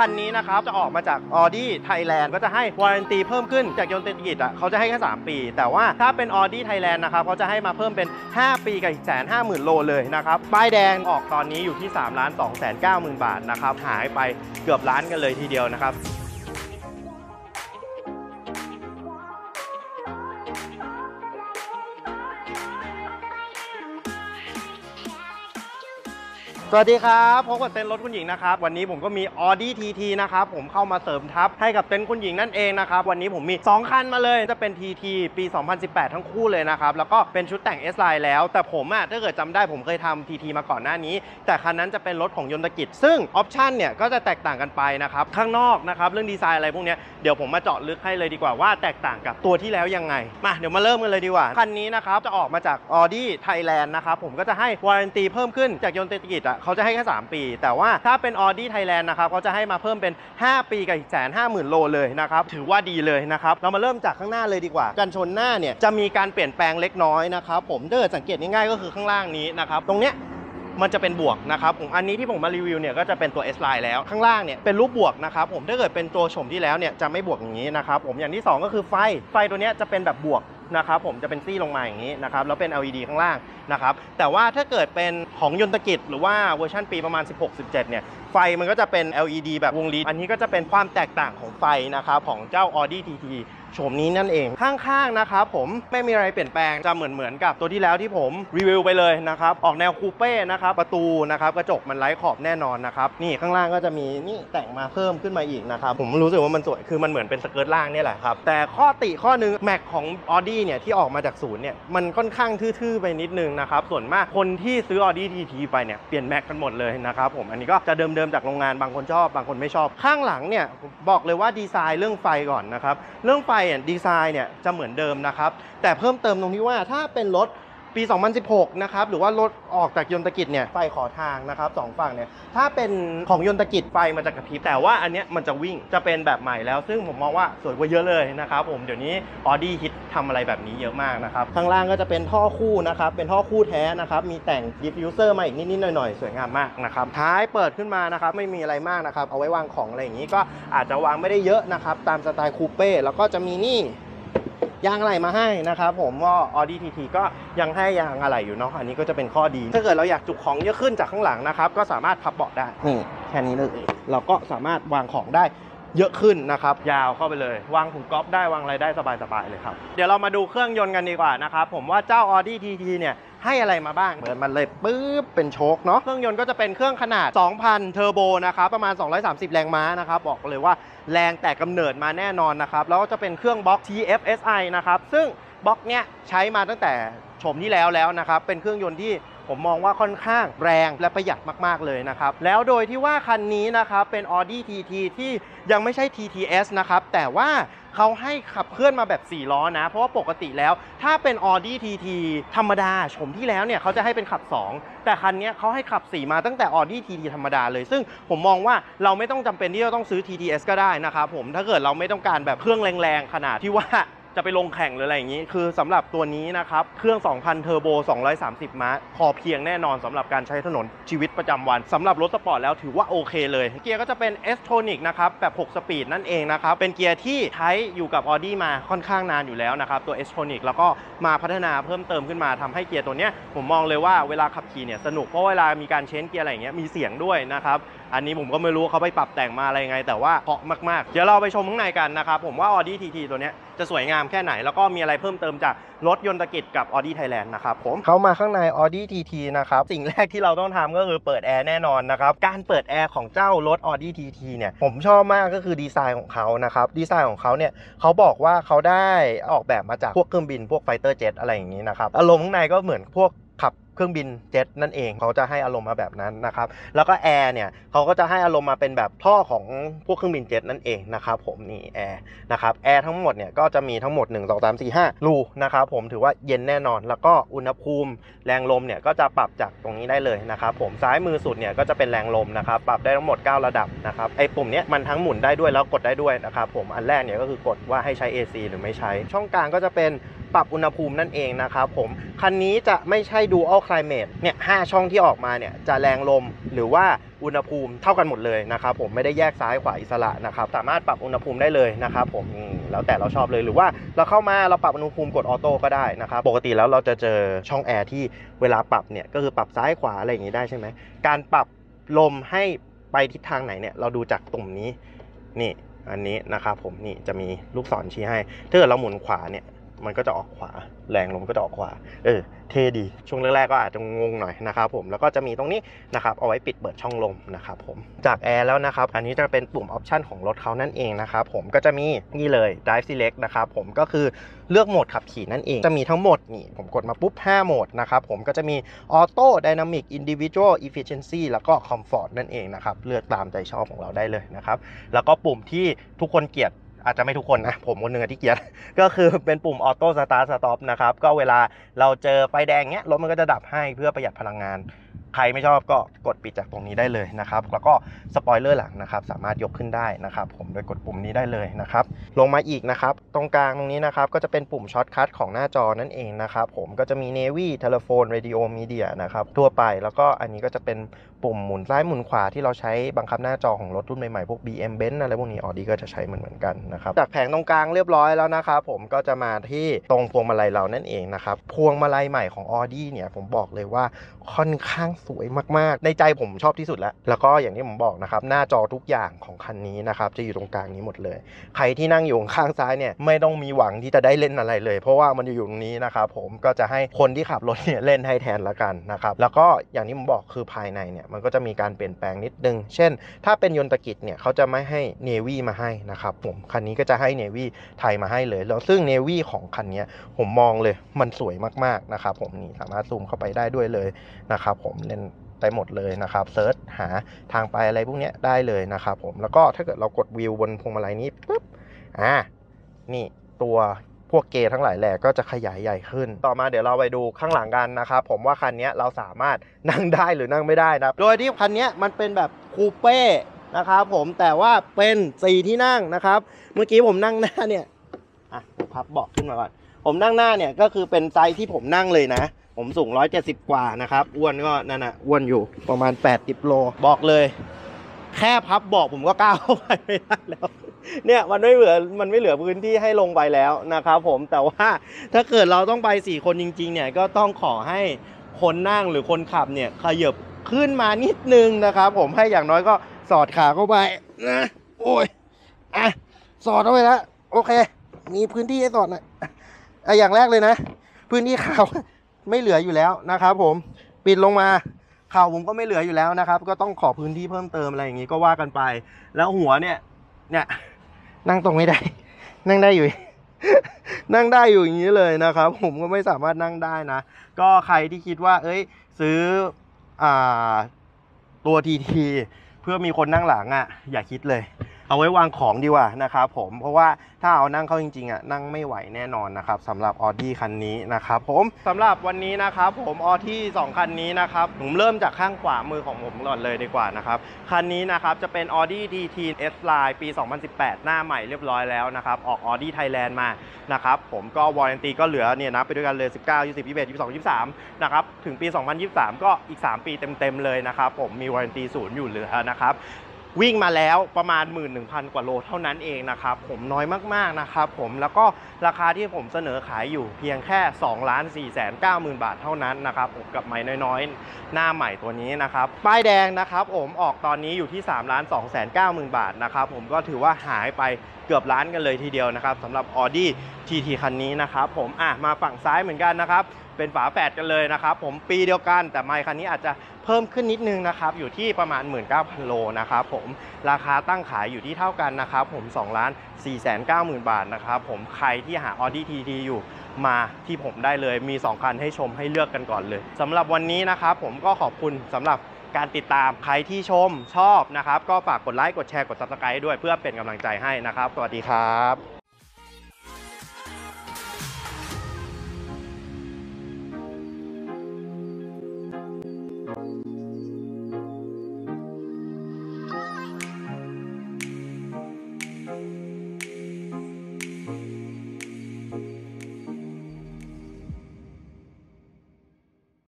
คันนี้นะครับ จะออกมาจาก Audi Thailand ก็จะให้วารันตีเพิ่มขึ้นจากยนต์เตนกิจอะเขาจะให้แค่ 3 ปี แต่ว่าถ้าเป็น Audi Thailand นะครับเขาจะให้มาเพิ่มเป็น 5 ปีกับอีกแสนห้าหมื่นโลเลยนะครับ ป้ายแดงออกตอนนี้อยู่ที่3ล้าน2แสน9หมื่นบาทนะครับ หายไปเกือบล้านกันเลยทีเดียวนะครับ สวัสดีครับพบกับเต็นท์รถคุณหญิงนะครับ วันนี้ผมก็มี Audi TT นะครับ ผมเข้ามาเสริมทัพให้กับเต็นท์คุณหญิงนั่นเองนะครับ วันนี้ผมมี 2 คันมาเลยจะเป็น TT ปี 2018 ทั้งคู่เลยนะครับ แล้วก็เป็นชุดแต่ง S Line แล้ว แต่ผมอะถ้าเกิดจำได้ผมเคยทำ TT มาก่อนหน้านี้ แต่คันนั้นจะเป็นรถของยนตกิจ ซึ่งออปชันเนี่ยก็จะแตกต่างกันไปนะครับ ข้างนอกนะครับ เรื่องดีไซน์อะไรพวกนี้เดี๋ยวผมมาเจาะลึกให้เลยดีกว่าว่าแตกต่างกับตัวที่แล้วยังไงมาเดี๋ยวมาเริ่มกันเลยดีกว่าคันนี้นะครับจะออกมาจาก Audi Thailand นะครับผมก็จะให้วารันตีเพิ่มขึ้นจากยนตกิจอะเขาจะให้แค่ 3 ปี แต่ว่าถ้าเป็น Audi Thailand นะครับเขาจะให้มาเพิ่มเป็น 5 ปีกับอีกแสนห้าหมื่นโลเลยนะครับถือว่าดีเลยนะครับเรามาเริ่มจากข้างหน้าเลยดีกว่า กันชนหน้าเนี่ยจะมีการเปลี่ยนแปลงเล็กน้อยนะครับผมถ้าเกิดสังเกตง่ายๆก็คือข้างล่างนี้นะครับตรงเนี้ยมันจะเป็นบวกนะครับผมอันนี้ที่ผมมารีวิวเนี่ยก็จะเป็นตัว S line แล้วข้างล่างเนี่ยเป็นรูปบวกนะครับผมถ้าเกิดเป็นตัวชมที่แล้วเนี่ยจะไม่บวกอย่างนี้นะครับผมอย่างที่ 2 ก็คือไฟไฟตัวเนี้ยจะเป็นแบบบวก นะครับผมจะเป็นซี่ลงมาอย่างนี้นะครับแล้วเป็น LED ข้างล่างนะครับแต่ว่าถ้าเกิดเป็นของยนตกิจ หรือว่าเวอร์ชันปีประมาณ 16-17 เนี่ยไฟมันก็จะเป็น LED แบบวงลีอันนี้ก็จะเป็นความแตกต่างของไฟนะครับของเจ้า Audi TT โฉมนี้นั่นเอง ข้างๆนะครับผมไม่มีอะไรเปลี่ยนแปลงจะเหมือนเหมือนกับตัวที่แล้วที่ผมรีวิวไปเลยนะครับออกแนว coupe นะครับประตูนะครับกระจกมันไร้ขอบแน่นอนนะครับนี่ข้างล่างก็จะมีนี่แต่งมาเพิ่มขึ้นมาอีกนะครับผมรู้สึกว่ามันสวยคือมันเหมือนเป็น skirt ล่างนี่แหละครับแต่ข้อติข้อนึงแม็กของ Audi เนี่ยที่ออกมาจากศูนย์เนี่ยมันค่อนข้างทื่อๆไปนิดนึงนะครับส่วนมากคนที่ซื้อ Audi TT ไปเนี่ยเปลี่ยนแม็กกันหมดเลยนะครับผมอันนี้ก็จะเดิมๆจากโรงงานบางคนชอบบางคนไม่ชอบ ข้างหลังเนี่ยบอกเลยว่าดีไซน์เรื่องไฟก่อนนะครับเรื่องไฟดีไซน์เนี่ยจะเหมือนเดิมนะครับ แต่เพิ่มเติมตรงที่ว่าถ้าเป็นรถ ปี 2016 นะครับ หรือว่ารถออกจากยนตกิจเนี่ย ไฟขอทางนะครับสองฝั่งเนี่ย ถ้าเป็นของยนตกิจไฟมันจะกระพริบ แต่ว่าอันเนี้ยมันจะวิ่ง จะเป็นแบบใหม่แล้ว ซึ่งผมมองว่าสวยกว่าเยอะเลยนะครับผม เดี๋ยวนี้ Audi ฮิตทำอะไรแบบนี้เยอะมากนะครับ ข้างล่างก็จะเป็นท่อคู่นะครับ เป็นท่อคู่แท้นะครับ มีแต่ง diffuser มาอีกนิดๆหน่อยๆ สวยงามมากนะครับ ท้ายเปิดขึ้นมานะครับ ไม่มีอะไรมากนะครับ เอาไว้วางของอะไรอย่างนี้ก็อาจจะวางไม่ได้เยอะนะครับ ตามสไตล์คูเป้ แล้วก็จะมีนี่ ยางอะไหล่มาให้นะครับผมว่า Audi TT ก็ยังให้ยางอะไหล่อยู่เนาะอันนี้ก็จะเป็นข้อดี ถ้าเกิดเราอยากจุกของเยอะขึ้นจากข้างหลังนะครับก็สามารถพับเบาะได้นี่แค่นี้เลยเราก็สามารถวางของได้เยอะขึ้นนะครับ ยาวเข้าไปเลย วางถุงก๊อฟได้วางอะไรได้สบายๆเลยครับ เดี๋ยวเรามาดูเครื่องยนต์กันดีกว่านะครับ ผมว่าเจ้า Audi TT เนี่ยให้อะไรมาบ้างเปิดมันเลยปุ๊บเป็นโชคเนาะเครื่องยนต์ก็จะเป็นเครื่องขนาด 2,000 เทอร์โบนะครับ ประมาณ 230 แรงม้านะครับ บอกเลยว่า แรงแต่กำเนิดมาแน่นอนนะครับแล้วก็จะเป็นเครื่องบล็อก TFSI นะครับซึ่งบล็อกเนี้ยใช้มาตั้งแต่ชมที่แล้วแล้วนะครับเป็นเครื่องยนต์ที่ผมมองว่าค่อนข้างแรงและประหยัดมาก ๆ เลยนะครับ แล้วโดยที่ว่าคันนี้นะครับเป็น Audi TT ที่ยังไม่ใช่ TTS นะครับ แต่ว่า เขาให้ขับเคลื่อนมาแบบ 4 ล้อนะ เพราะว่าปกติแล้ว ถ้าเป็น Audi TT ธรรมดาชมที่แล้วเนี่ยเขาจะให้เป็นขับ 2 แต่คันนี้เขาให้ขับ 4 มาตั้งแต่ Audi TT ธรรมดาเลย ซึ่งผมมองว่าเราไม่ต้องจำเป็นที่จะต้องซื้อ TTS ก็ได้นะครับผมถ้าเกิดเราไม่ต้องการแบบเครื่องแรงๆขนาดที่ว่า จะไปลงแข่งหรืออะไรอย่างนี้ คือสำหรับตัวนี้นะครับ เครื่อง 2,000 เทอร์โบ 230 ม้า พอเพียงแน่นอนสำหรับการใช้ถนนชีวิตประจำวันสำหรับรถสปอร์ตแล้วถือว่าโอเคเลย เกียร์ก็จะเป็น s t o n i c นะครับ แบบ 6 speed นั่นเองนะครับ เป็นเกียร์ที่ใช้อยู่กับ Audi มาค่อนข้างนานอยู่แล้วนะครับ ตัว S tronic แล้วก็มาพัฒนาเพิ่มเติมขึ้นมาทำให้เกียร์ตัวเนี้ยผมมองเลยว่าเวลาขับขี่เนี่ยสนุกเพราะเวลามีการ change เกียร์อะไรอย่างเงี้ยมีเสียงด้วยนะครับ อันนี้ผมก็ไม่รู้เขาไปปรับแต่งมาอะไรยังไง แต่ว่าเพราะมากๆ เดี๋ยวเราไปชมข้างในกันนะครับ ผมว่า Audi TT ตัวเนี้ยจะสวยงามแค่ไหน แล้วก็มีอะไรเพิ่มเติมจากรถยนต์ตะกิจกับ Audi Thailand นะครับผมเข้ามาข้างใน Audi TT นะครับ สิ่งแรกที่เราต้องทำก็คือเปิดแอร์แน่นอนนะครับ การเปิดแอร์ของเจ้ารถ Audi TT เนี่ยผมชอบมากก็คือดีไซน์ของเขานะครับดีไซน์ของเขาเนี่ยเขาบอกว่าเขาได้ออกแบบมาจากพวกเครื่องบินพวก fighter jet อะไรอย่างนี้นะครับอารมณ์ข้างในก็เหมือนพวกขับ เครื่องบินเจ็ตนั่นเองเขาจะให้อารมณ์มาแบบนั้นนะครับแล้วก็แอร์เนี่ยเขาก็จะให้อารมณ์มาเป็นแบบท่อของพวกเครื่องบินเจ็ตนั่นเองนะครับผมนี่แอร์นะครับแอร์ทั้งหมดเนี่ยก็จะมีทั้งหมด 1 2 3 4 5รูนะครับผมถือว่าเย็นแน่นอน แล้วก็อุณหภูมิแรงลมเนี่ยก็จะปรับจากตรงนี้ได้เลยนะครับผมซ้ายมือสุดเนี่ยก็จะเป็นแรงลมนะครับปรับได้ทั้งหมด 9 ระดับนะครับไอ้ปุ่มเนี้ยมันทั้งหมุนได้ด้วยแล้วกดได้ด้วยนะครับผมอันแรกเนี่ยก็คือกดว่าให้ใช้ AC หรือไม่ใช้ ช่องกลางก็จะเป็น ปรับอุณหภูมินั่นเองนะครับผม คันนี้จะไม่ใช่ Dual Climate เนี่ยหช่องที่ออกมาเนี่ยจะแรงลมหรือว่าอุณหภูมิเท่ากันหมดเลยนะครับผมไม่ได้แยกซ้ายขวาอิสระนะครับสามารถปรับอุณหภูมิได้เลยนะครับผมอืมแล้วแต่เราชอบเลยหรือว่าเราเข้ามาเราปรับอุณหภูมิกดออโต้ก็ได้นะครับปกติแล้วเราจะเจอช่องแอร์ที่เวลาปรับเนี่ยก็คือปรับซ้ายขวาอะไรอย่างนี้ได้ใช่ไหมการปรับลมให้ไปทิศทางไหนเนี่ยเราดูจากตุ่มนี้นี่อันนี้นะครับผมนี่จะมีลูกศรชี้ให้ถ้าเกิดเราหมุนขวาเนี่ย มันก็จะออกขวา แรงลมก็จะออกขวา เออ เท่ดี ช่วงแรกๆก็อาจจะงงหน่อยนะครับผม แล้วก็จะมีตรงนี้นะครับ เอาไว้ปิดเปิดช่องลมนะครับผม จากแอร์แล้วนะครับ อันนี้จะเป็นปุ่มออปชันของรถเขานั่นเองนะครับผม ก็จะมีนี่เลย drive select นะครับผม ก็คือเลือกโหมดขับขี่นั่นเอง จะมีทั้งหมดนี่ ผมกดมาปุ๊บ 5 โหมดนะครับผม ก็จะมี auto dynamic individual efficiency แล้วก็ comfort นั่นเองนะครับ เลือกตามใจชอบของเราได้เลยนะครับ แล้วก็ปุ่มที่ทุกคนเกลียด อาจจะไม่ทุกคนนะ ผมคนหนึ่งที่เกลียดก็คือเป็นปุ่ม auto start stop นะครับ ก็เวลาเราเจอไฟแดงเนี้ยรถมันก็จะดับให้เพื่อประหยัดพลังงาน ใครไม่ชอบก็กดปิดจากตรงนี้ได้เลยนะครับ แล้วก็สปอยเลอร์หลังนะครับสามารถยกขึ้นได้นะครับ ผมโดยกดปุ่มนี้ได้เลยนะครับ ลงมาอีกนะครับ ตรงกลางตรงนี้นะครับ ก็จะเป็นปุ่ม shortcut ของหน้าจอนั่นเองนะครับ ผมก็จะมี Navi Telephone Radio Media นะครับทั่วไปแล้วก็อันนี้ก็จะเป็นปุ่มหมุนซ้ายหมุนขวาที่เราใช้บังคับหน้าจอของรถรุ่นใหม่ๆพวก BM Benz อะไรพวกนี้ออดีก็จะใช้เหมือนเหมือนกันนะครับจากแผงตรงกลางเรียบร้อยแล้วนะครับผมก็จะมาที่ตรงพวงมาลัยเรานั่นเองนะครับพวงมาลัยใหม่ของ Audi เนี่ยผมบอกเลยว่าค่อนข้างสวยมากๆ ในใจผมชอบที่สุดแล้ว แล้วก็อย่างที่ผมบอกนะครับหน้าจอทุกอย่างของคันนี้นะครับจะอยู่ตรงกลางนี้หมดเลย ใครที่นั่งอยู่ข้างซ้ายเนี่ยไม่ต้องมีหวังที่จะได้เล่นอะไรเลย เพราะว่ามันอยู่ตรงนี้นะครับผมก็จะให้คนที่ขับรถเนี่ยเล่นให้แทนละกันนะครับแล้วก็อย่างที่ผมบอกคือภายในเนี่ยมันก็จะมีการเปลี่ยนแปลงนิดนึง เช่น ถ้าเป็นยนตกิจเนี่ยเขาจะไม่ให้เนวี่มาให้นะครับผมคันนี้ก็จะให้เนวี่ไทยมาให้เลย แล้วซึ่งเนวี่ของคันนี้ผมมองเลยมันสวยมากๆนะครับผมนี่สามารถซูมเข้าไปได้ด้วยเลยนะครับผมเล่นได้หมดเลยนะครับเซิร์ชหาทางไปอะไรพวกนี้ได้เลยนะครับผมแล้วก็ถ้าเกิดเรากดวิวบนพวงมาลัยนี้ปุ๊บอ่านี่ตัวพวกเกย์ทั้งหลายแหล่ก็จะขยายใหญ่ขึ้น ต่อมาเดี๋ยวเราไปดูข้างหลังกันนะครับผมว่าคันนี้เราสามารถนั่งได้หรือนั่งไม่ได้นะโดยที่คันนี้มันเป็นแบบคูเป้นะครับผมแต่ว่าเป็นสี่ที่นั่งนะครับ เมื่อกี้ผมนั่งหน้าเนี่ยอะผมพับเบาะขึ้นมาก่อนผมนั่งหน้าเนี่ยก็คือเป็นไซส์ที่ผมนั่งเลยนะ ผมสูง 170 กว่านะครับ อ้วนก็นั่นน่ะอ้วนอยู่ประมาณ 80 โล บอกเลย แค่พับบอกผมก็ก้าวเข้าไปไม่ได้แล้วเนี่ยมันไม่เหลือมันไม่เหลือพื้นที่ให้ลงไปแล้วนะครับผมแต่ว่าถ้าเกิดเราต้องไปสี่คนจริงๆเนี่ยก็ต้องขอให้คนนั่งหรือคนขับเนี่ยขยับขึ้นมานิดนึงนะครับ ผมให้อย่างน้อยก็สอดขาเข้าไปนะโอ้ยอะสอดเข้าไปแล้วโอเค มีพื้นที่ให้สอดหน่อยอะอย่างแรกเลยนะ พื้นที่ขา ไม่เหลืออยู่แล้วนะครับผมปิดลงมาเข่าผมก็ไม่เหลืออยู่แล้วนะครับ ก็ต้องขอพื้นที่เพิ่มเติมอะไรอย่างนี้ก็ว่ากันไป แล้วหัวเนี่ย เนี่ย นั่งตรงไม่ได้ นั่งได้อยู่ นั่งได้อยู่อย่างนี้เลยนะครับ ผมก็ไม่สามารถนั่งได้นะ ก็ใครที่คิดว่า เอ้ย ซื้ออ่าตัวทีทีเพื่อมีคนนั่งหลังอะ อย่าคิดเลย เอาไว้วางของดีกว่านะครับผมเพราะว่าถ้าเอานั่งเข้าจริงๆอะนั่งไม่ไหวแน่นอนนะครับสำหรับ Audi คันนี้นะครับผมสำหรับวันนี้นะครับผม Audi 2คันนี้นะครับผมเริ่มจากข้างขวามือของผมก่อนเลยดีกว่านะครับคันนี้นะครับจะเป็น Audi TT S Line ปี 2018 หน้าใหม่เรียบร้อยแล้วนะครับออก Audi Thailand มานะครับผมก็วารันตีก็เหลือเนี่ยนะไปด้วยกันเลย 19 20 21 22 23นะครับถึงปี 2023 ก็อีก 3 ปีเต็มๆเลยนะครับผมมีวารันตีศูนย์อยู่เหลือนะครับ วิ่งมาแล้วประมาณ 11,000 กว่าโลเท่านั้นเองนะครับ ผมน้อยมากๆนะครับผมแล้วก็ราคาที่ผมเสนอขายอยู่เพียงแค่2ล้าน4แสน9หมื่นบาทเท่านั้นนะครับผมกับไม้น้อยๆ หน้าใหม่ตัวนี้นะครับป้ายแดงนะครับผมออกตอนนี้อยู่ที่3ล้าน2แสน9หมื่นบาทนะครับผมก็ถือว่าหายไปเกือบล้านกันเลยทีเดียวนะครับสำหรับ Audi TT คันนี้นะครับผมอะมาฝั่งซ้ายเหมือนกันนะครับเป็นฝาแฝดกันเลยนะครับผมปีเดียวกันแต่ไมค์คันนี้อาจจะ เพิ่มขึ้นนิดนึงนะครับอยู่ที่ประมาณ 19,000 โลนะครับผมราคาตั้งขายอยู่ที่เท่ากันนะครับผม2ล้าน4 9 0 0 0 0 บาทนะครับผมใครที่หา Audi TT อยู่มาที่ผมได้เลยมี 2 คันให้ชมให้เลือกกันก่อนเลยสำหรับวันนี้นะครับผมก็ขอบคุณสำหรับการติดตามใครที่ชมชอบนะครับ ก็ฝากกดไลค์กดแชร์กด subscribe ด้วยเพื่อเป็นกำลังใจให้นะครับ สวัสดีครับ